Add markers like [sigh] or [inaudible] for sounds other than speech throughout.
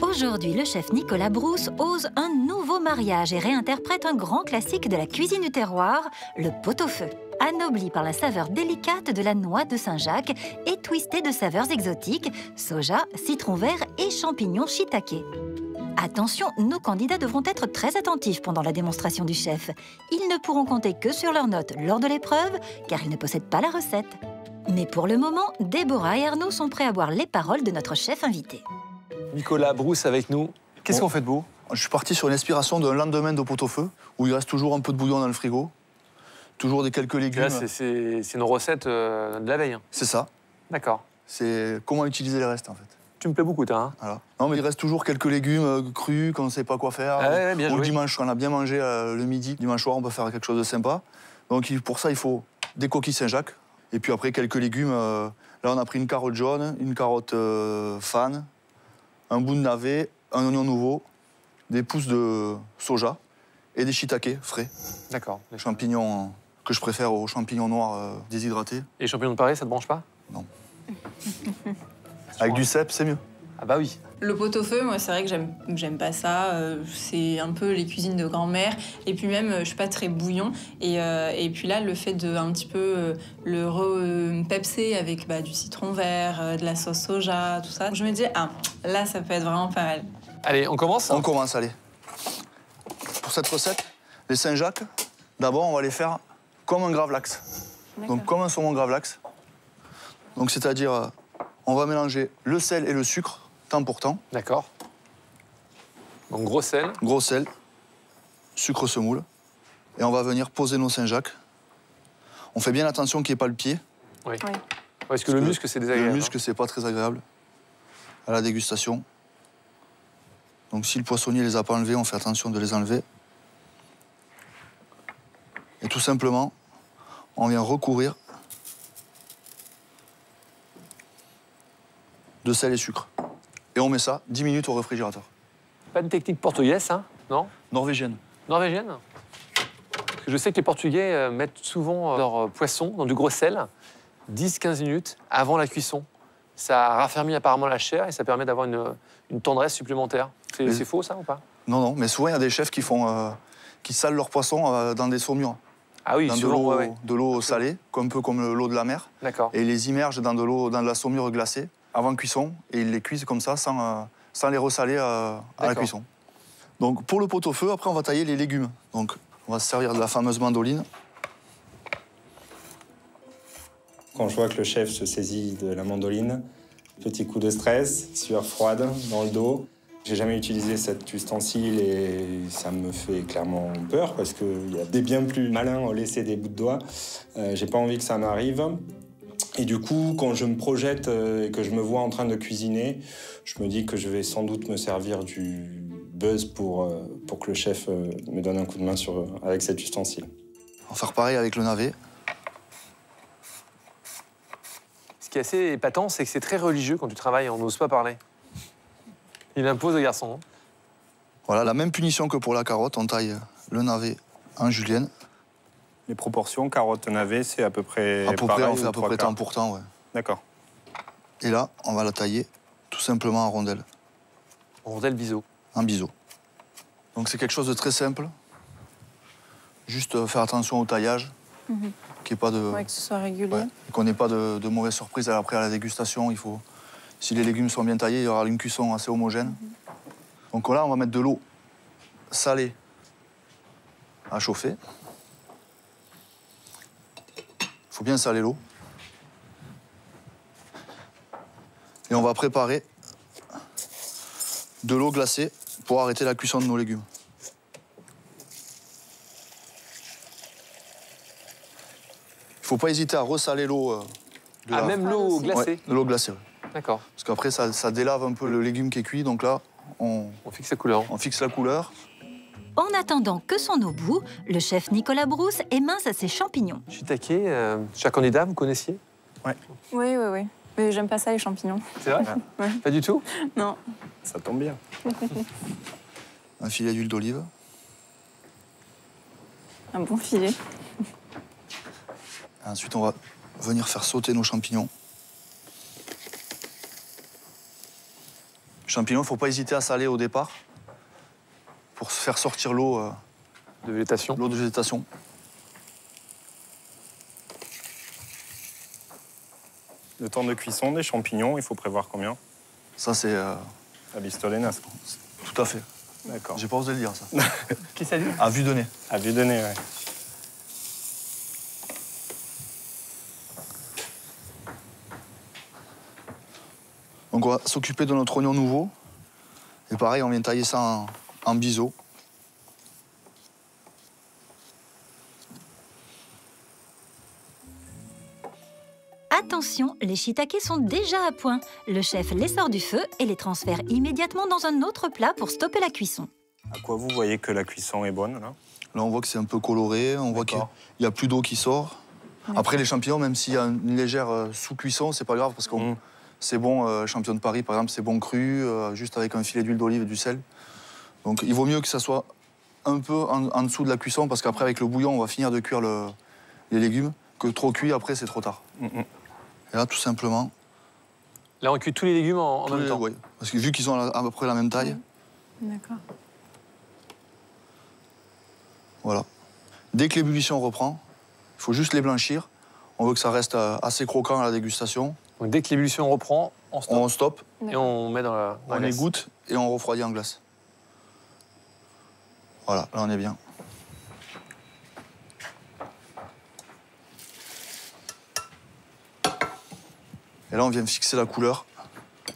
Aujourd'hui, le chef Nicolas Brousse ose un nouveau mariage et réinterprète un grand classique de la cuisine du terroir, le pot-au-feu. Anobli par la saveur délicate de la noix de Saint-Jacques et twisté de saveurs exotiques, soja, citron vert et champignons shiitake. Attention, nos candidats devront être très attentifs pendant la démonstration du chef. Ils ne pourront compter que sur leurs notes lors de l'épreuve, car ils ne possèdent pas la recette. Mais pour le moment, Déborah et Arnaud sont prêts à boire les paroles de notre chef invité. Nicolas Brousse avec nous. Qu'est-ce qu'on fait de beau Je suis parti sur une inspiration d'un lendemain de pot-au-feu, où il reste toujours un peu de bouillon dans le frigo, toujours des quelques légumes. Là, c'est- nos recettes euh, de la veille. hein. C'est ça. D'accord. C'est comment utiliser les restes en fait. Tu me plais beaucoup, toi. Hein Voilà. Non, mais il reste toujours quelques légumes euh, crus quand on ne sait pas quoi faire. Ah ouais, ouais, bien Ou le joué. dimanche, quand on a bien mangé euh, le midi, dimanche soir, on peut faire quelque chose de sympa. Donc pour ça, il faut des coquilles Saint-Jacques. Et puis après, quelques légumes. euh, là, on a pris une carotte jaune, une carotte euh, fan, un bout de navet, un oignon nouveau, des pousses de soja et des shiitake frais. D'accord. Les champignons euh, que je préfère aux champignons noirs euh, déshydratés. Et les champignons de Paris, ça te branche pas? [laughs] Avec du cèpe, c'est mieux. Ah bah oui. Le pot-au-feu, moi, c'est vrai que j'aime, j'aime pas ça. euh, c'est un peu les cuisines de grand-mère. Et puis même, euh, je suis pas très bouillon. Et, euh, et puis là, le fait de un petit peu euh, le repepser avec bah, du citron vert, de la sauce soja, tout ça, je me dis, ah, là, ça peut être vraiment pas mal. Allez, on commence On commence, allez. Pour cette recette, les Saint-Jacques, d'abord, on va les faire comme un gravlax. Donc, comme un saumon gravlax. Donc, c'est-à-dire, on va mélanger le sel et le sucre, temps pour temps. D'accord. Donc gros sel. Gros sel, sucre semoule. Et on va venir poser nos Saint-Jacques. On fait bien attention qu'il n'y ait pas le pied. Oui. Oui. Parce que le muscle, c'est désagréable. Le muscle, c'est pas très agréable à la dégustation. Donc si le poissonnier les a pas enlevés, on fait attention de les enlever. Et tout simplement, on vient recouvrir de sel et sucre. Et on met ça 10 minutes au réfrigérateur. Pas de technique portugaise, hein Non Norvégienne. Norvégienne Parce que Je sais que les Portugais euh, mettent souvent euh, leur euh, poisson dans du gros sel 10-15 minutes avant la cuisson. Ça raffermit apparemment la chair et ça permet d'avoir une, une tendresse supplémentaire. C'est Mais- faux ça ou pas? Non, non, mais souvent il y a des chefs qui font, euh, qui salent leur poisson euh, dans des saumures, Ah oui, dans de souvent, l'eau, ouais, ouais. de l'eau salée, un peu comme le- l'eau de la mer. D'accord. et ils les immergent dans de l'eau, dans de la saumure glacée avant cuisson et ils les cuisent comme ça sans, euh, sans les ressaler euh, à la cuisson. Donc pour le pot-au-feu, après on va tailler les légumes. Donc on va se servir de la fameuse mandoline. Quand je vois que le chef se saisit de la mandoline, petit coup de stress, sueur froide dans le dos. J'ai jamais utilisé cet ustensile et ça me fait clairement peur parce qu'il y a des bien plus malins à laisser des bouts de doigts. Euh, J'ai pas envie que ça m'arrive. Et du coup, quand je me projette euh, et que je me vois en train de cuisiner, je me dis que je vais sans doute me servir du buzz pour, euh, pour que le chef euh, me donne un coup de main sur, avec cet ustensile. On va faire pareil avec le navet. Ce qui est assez épatant, c'est que c'est très religieux quand tu travailles, on n'ose pas parler. Il impose aux garçons. hein. Voilà, la même punition que pour la carotte, on taille le navet en julienne. Les proportions, carotte, navet, c'est à peu près. À peu près, on ou fait à peu près temps pour temps. ouais. D'accord. Et là, on va la tailler tout simplement en rondelles, Rondelle biseau. en biseau. Donc c'est quelque chose de très simple. Juste faire attention au taillage, Mhm. qu'il n'y ait pas de... Ouais, que ce soit régulier. Ouais, qu'on n'ait pas de, de mauvaises surprises après à la dégustation. Il faut, si les légumes sont bien taillés, il y aura une cuisson assez homogène. Donc là, on va mettre de l'eau salée à chauffer. Il faut bien saler l'eau. Et on va préparer de l'eau glacée pour arrêter la cuisson de nos légumes. Il ne faut pas hésiter à ressaler l'eau. euh, de Ah, la- même l'eau glacée Ouais, de l'eau glacée. D'accord. Parce qu'après, ça, ça délave un peu le légume qui est cuit. Donc là, on, On fixe la couleur. on fixe la couleur. En attendant que son eau bout, le chef Nicolas Brousse émince ses champignons. Shiitake, euh, cher candidat, vous connaissiez? Oui, oui, oui. Mais j'aime pas ça, les champignons. C'est vrai? [laughs] Ouais. Pas du tout? Non. Ça tombe bien. [laughs] Un filet d'huile d'olive? Un bon filet. Ensuite, on va venir faire sauter nos champignons. Champignons, il ne faut pas hésiter à saler au départ pour faire sortir l'eau euh, De végétation. l'eau de végétation. Le temps de cuisson des champignons, il faut prévoir combien? Ça, c'est euh, À Bistolenas. tout à fait. D'accord. J'ai pas osé le dire, ça. [laughs] Qui ça dit? À vue de nez. À vue de nez, ouais. Donc on va s'occuper de notre oignon nouveau. Et pareil, on vient tailler ça en, en biseau. Attention, les shiitakes sont déjà à point. Le chef les sort du feu et les transfère immédiatement dans un autre plat pour stopper la cuisson. À quoi vous voyez que la cuisson est bonne, là? Là, on voit que c'est un peu coloré, on voit qu'il n'y a plus d'eau qui sort. Après, les champignons, même s'il y a une légère euh, sous-cuisson, c'est pas grave parce que Mm. c'est bon, euh, champion de Paris, par exemple, c'est bon cru, euh, juste avec un filet d'huile d'olive et du sel. Donc il vaut mieux que ça soit un peu en, en dessous de la cuisson parce qu'après, avec le bouillon, on va finir de cuire le- les légumes. Que trop cuit, après, c'est trop tard. Mm, mm. Et là, tout simplement. Là, on cuit tous les légumes en, même les- temps. ouais. Parce que vu qu'ils sont à, peu près la même taille, D'accord. voilà. Dès que l'ébullition reprend, il faut juste les blanchir. On veut que ça reste euh, assez croquant à la dégustation. Donc, dès que l'ébullition reprend, on stoppe On stoppe, et on met dans la, dans la on glace. égoutte et on refroidit en glace. Voilà, là on est bien. Et là on vient fixer la couleur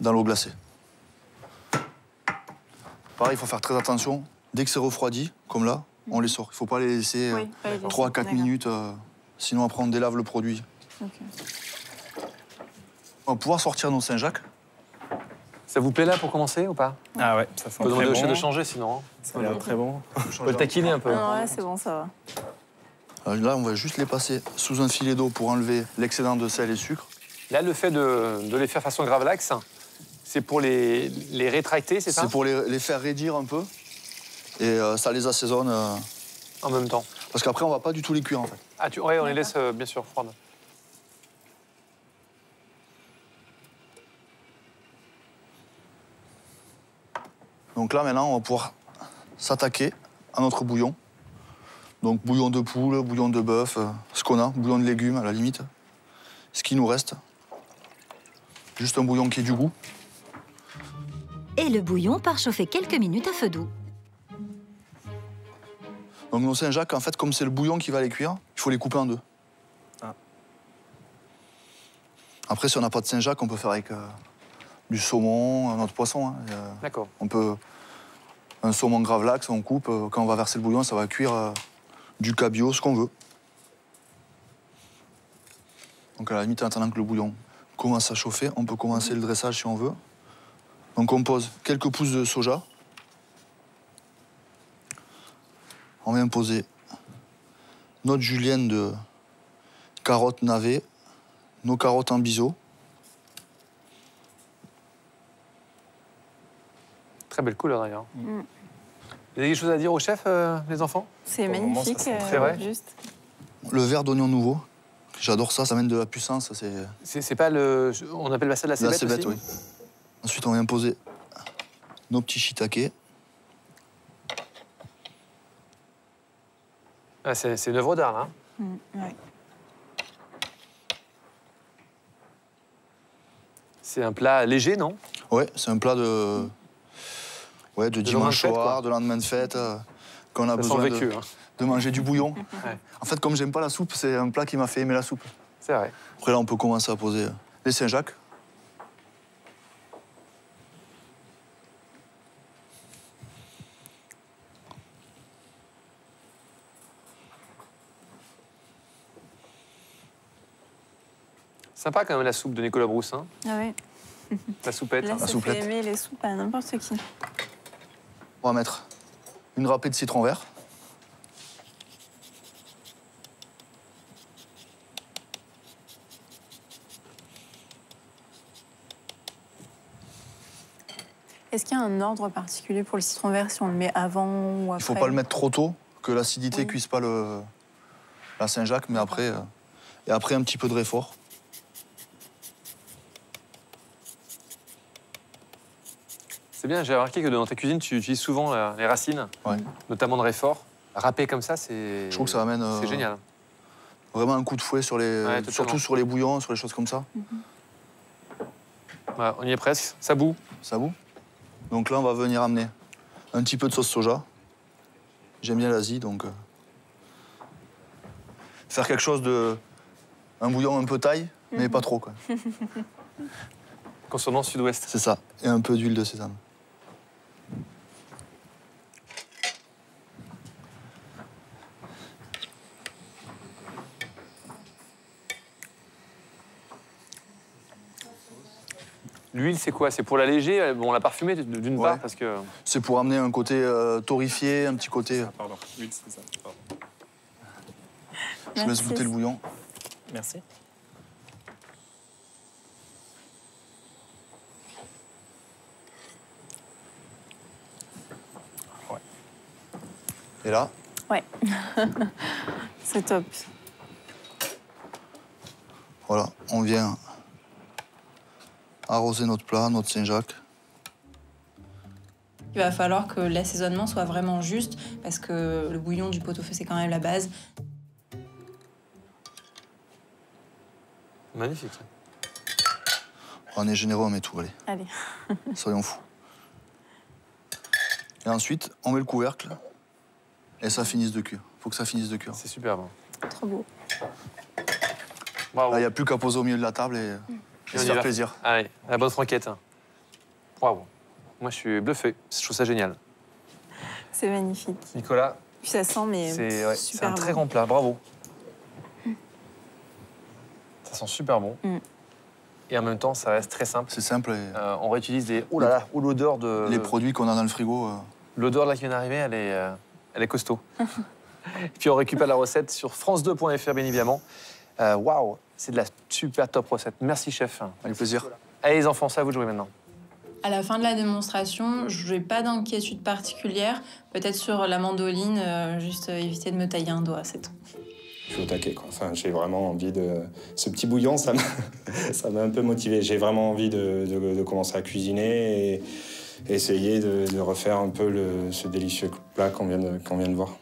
dans l'eau glacée. Pareil, il faut faire très attention. Dès que c'est refroidi, comme là, on les sort. Il ne faut pas les laisser Oui, pas les laisser. 3 à 4 D'accord. minutes, euh, sinon après on délave le produit. On va pouvoir sortir nos Saint-Jacques. Ça vous plaît là pour commencer ou pas Ah ouais, ça sent On peut demander très au chef bon. de changer sinon. hein. Ça a l'air très bon. On peut le taquiner un peu. Ah ouais, c'est bon, ça va. Alors Là, on va juste les passer sous un filet d'eau pour enlever l'excédent de sel et sucre. Là, le fait de, de les faire façon gravlax, c'est pour les, les rétracter, c'est ça C'est pour les, les faire raidir un peu. Et euh, ça les assaisonne. euh, En même temps. parce qu'après, on va pas du tout les cuire en fait. Ah, tu, ouais, on les laisse euh, bien sûr froides. Donc là, maintenant, on va pouvoir s'attaquer à notre bouillon. Donc bouillon de poule, bouillon de bœuf, euh, ce qu'on a, bouillon de légumes à la limite. Ce qui nous reste. Juste un bouillon qui ait du goût. Et le bouillon part chauffer quelques minutes à feu doux. Donc nos Saint-Jacques, en fait, comme c'est le bouillon qui va les cuire, il faut les couper en deux. Ah. Après, si on n'a pas de Saint-Jacques, on peut faire avec euh, du saumon, un autre poisson. hein. Euh, D'accord. On peut. Un saumon gravlax, on coupe. euh, Quand on va verser le bouillon, ça va cuire euh, du cabillaud, ce qu'on veut. Donc à la limite, en attendant que le bouillon commence à chauffer, on peut commencer le dressage si on veut. Donc on pose quelques pousses de soja. On vient poser notre julienne de carottes navets, nos carottes en biseau. Belle couleur d'ailleurs. Mm. Vous avez quelque chose à dire au chef, euh, les enfants? C'est magnifique. euh, très vrai. Juste. Le verre d'oignon nouveau. J'adore ça, ça amène de la puissance. C'est C'est c'est pas le. On appelle ça de la c'est cébette bête, aussi? oui. Ensuite, on vient poser nos petits shiitake. Ah, c'est c'est une œuvre d'art, là. hein. Mm, ouais. C'est un plat léger, non? Ouais, c'est un plat de, ouais, de, dimanche soir, de lendemain de fête, euh, quand on a Ça besoin de, hein. de manger du bouillon. [laughs] Ouais. En fait, comme j'aime pas la soupe, c'est un plat qui m'a fait aimer la soupe. C'est vrai. Après là, on peut commencer à poser les Saint-Jacques. Sympa quand même la soupe de Nicolas Brousse, hein Ah ouais. la soupette. Là, hein. ça souplette. fait aimer les soupes à n'importe qui. On va mettre une râpée de citron vert. Est-ce qu'il y a un ordre particulier pour le citron vert si on le met avant ou après Il faut pas le mettre trop tôt, que l'acidité Oui. cuise pas le, la Saint-Jacques, mais après, euh, et après un petit peu de réfort. C'est bien, j'ai remarqué que dans ta cuisine, tu utilises souvent euh, les racines, Ouais. notamment de réfort. Râper comme ça, c'est. Je trouve que ça amène euh, C'est génial. vraiment un coup de fouet sur les, Ouais, surtout sur les bouillons, sur les choses comme ça. Voilà, on y est presque. Ça bout. Ça vous Donc là, on va venir amener un petit peu de sauce soja. J'aime bien l'Asie, donc euh, faire quelque chose de un bouillon un peu taille, mais pas trop quoi. [laughs] Consonance sud-ouest. C'est ça. Et un peu d'huile de sésame. L'huile, c'est quoi? C'est pour l'alléger? Bon, on l'a parfumé d'une Ouais. part parce que. C'est pour amener un côté euh, torréfié, un petit côté. euh, Pardon, l'huile, c'est ça. Pardon. Je laisse Merci. goûter le bouillon. Merci. Et là, Ouais. [laughs] c'est top. voilà, on vient arroser notre plat, notre Saint-Jacques. Il va falloir que l'assaisonnement soit vraiment juste parce que le bouillon du pot-au-feu, c'est quand même la base. Magnifique. On est généreux, on met tout, allez. Allez. [laughs] Soyons fous. Et ensuite, on met le couvercle et ça finisse de cuire. Faut que ça finisse de cuire. C'est superbe. Trop beau. Bravo. Là, il n'y a plus qu'à poser au milieu de la table et, se y faire plaisir. Allez, la bonne franquette. Bravo. Moi, je suis bluffé. Je trouve ça génial. C'est magnifique. Nicolas, ça sent, mais c'est ouais, c'est super un très bon. grand plat. Bravo. Ça sent super bon. Mm. Et en même temps, ça reste très simple. C'est simple. et Euh, on réutilise des. Oh là là, oh, l'odeur de. Les produits qu'on a dans le frigo, euh, L'odeur là qui vient d'arriver, elle est, euh, elle est costaud. [laughs] Et puis on récupère la recette sur france2.fr, bien évidemment. Euh, Waouh, c'est de la super top recette. Merci, chef. avec plaisir. Allez, les enfants, c'est à vous de jouer maintenant. À la fin de la démonstration, je n'ai pas d'inquiétude particulière. Peut-être sur la mandoline, euh, juste euh, éviter de me tailler un doigt, c'est tout. Je suis au taquet, quoi. Enfin, j'ai vraiment envie de... Ce petit bouillon, ça m'a [laughs] ça m'a un peu motivé. J'ai vraiment envie de, de- de commencer à cuisiner et essayer de, de refaire un peu le- ce délicieux plat qu'on vient, de- qu'on vient de voir.